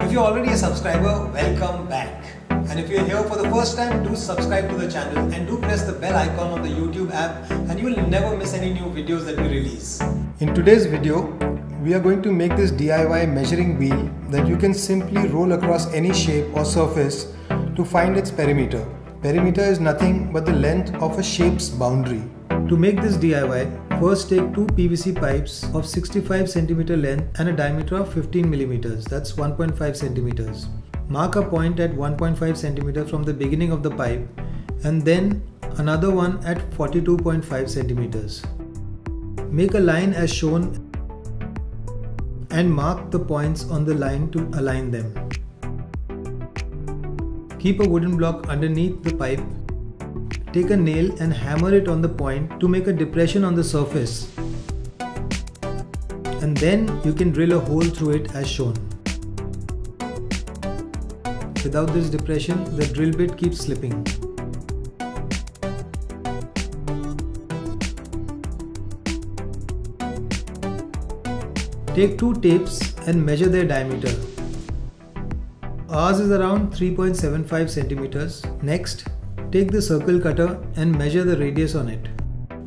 If you're already a subscriber, welcome back. And if you're here for the first time, do subscribe to the channel and do press the bell icon on the YouTube app and you will never miss any new videos that we release. In today's video, we are going to make this DIY measuring wheel that you can simply roll across any shape or surface to find its perimeter. Perimeter is nothing but the length of a shape's boundary. To make this DIY, first take two PVC pipes of 65 cm length and a diameter of 15 mm, that's 1.5 cm. Mark a point at 1.5 cm from the beginning of the pipe and then another one at 42.5 cm. Make a line as shown and mark the points on the line to align them. Keep a wooden block underneath the pipe. Take a nail and hammer it on the point to make a depression on the surface. And then you can drill a hole through it as shown. Without this depression, the drill bit keeps slipping. Take two tapes and measure their diameter. Ours is around 3.75 centimeters. Next, take the circle cutter and measure the radius on it.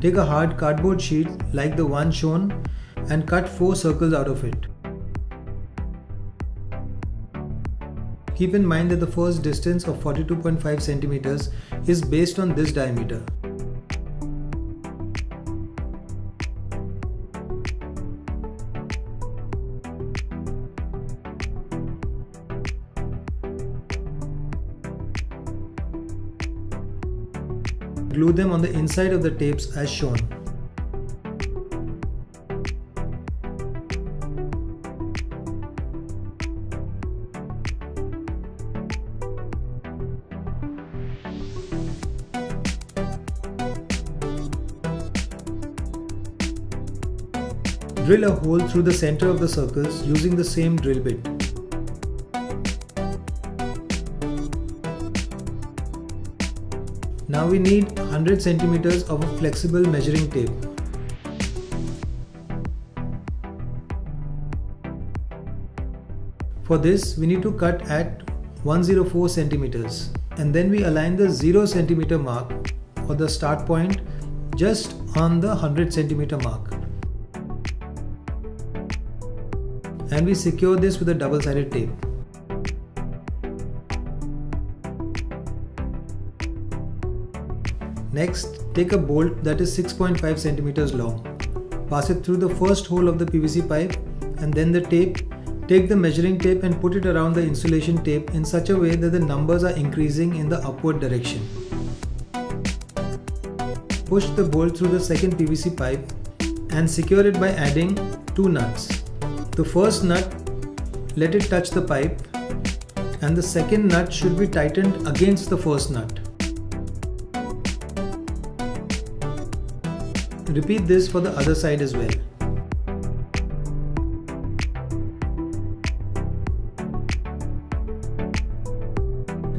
Take a hard cardboard sheet like the one shown and cut 4 circles out of it. Keep in mind that the first distance of 42.5 centimeters is based on this diameter. Glue them on the inside of the tapes as shown. Drill a hole through the center of the circles using the same drill bit. Now we need 100 centimeters of a flexible measuring tape. For this, we need to cut at 104 centimeters and then we align the 0 centimeter mark or the start point just on the 100 centimeter mark. And we secure this with a double sided tape. Next, take a bolt that is 6.5 centimeters long. Pass it through the first hole of the PVC pipe and then the tape. Take the measuring tape and put it around the insulation tape in such a way that the numbers are increasing in the upward direction. Push the bolt through the second PVC pipe and secure it by adding two nuts. The first nut, let it touch the pipe and the second nut should be tightened against the first nut. Repeat this for the other side as well.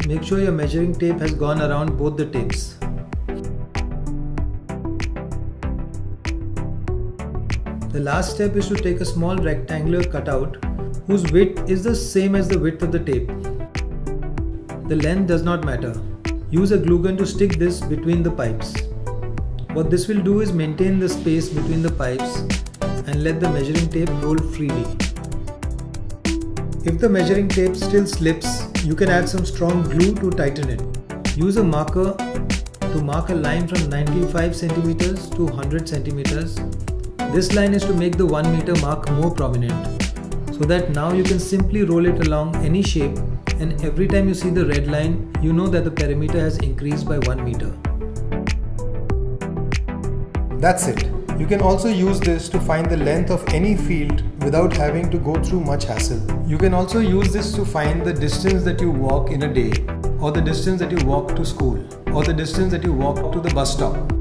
Make sure your measuring tape has gone around both the tapes. The last step is to take a small rectangular cutout whose width is the same as the width of the tape. The length does not matter. Use a glue gun to stick this between the pipes. What this will do is maintain the space between the pipes and let the measuring tape roll freely. If the measuring tape still slips, you can add some strong glue to tighten it. Use a marker to mark a line from 95 centimeters to 100 centimeters. This line is to make the 1 meter mark more prominent so that now you can simply roll it along any shape and every time you see the red line, you know that the perimeter has increased by 1 meter. That's it. You can also use this to find the length of any field without having to go through much hassle. You can also use this to find the distance that you walk in a day, or the distance that you walk to school, or the distance that you walk to the bus stop.